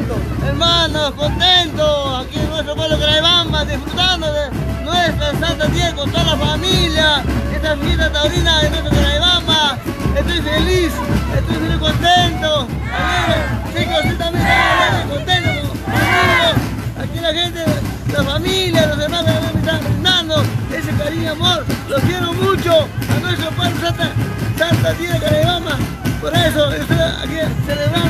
Estamos contentos aquí en nuestro pueblo Caraibamba, disfrutando de nuestra Santa Tierra con toda la familia, esta fiesta taurina de nuestro Caraibamba. Estoy feliz, estoy muy contento, sé que usted también está alegre, contento con amigos. Aquí la gente, la familia, los hermanos me están brindando ese cariño y amor. Los quiero mucho a nuestro pueblo Santa, Santa Tierra Caraibamba. Por eso estoy aquí celebrando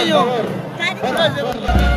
Senhor.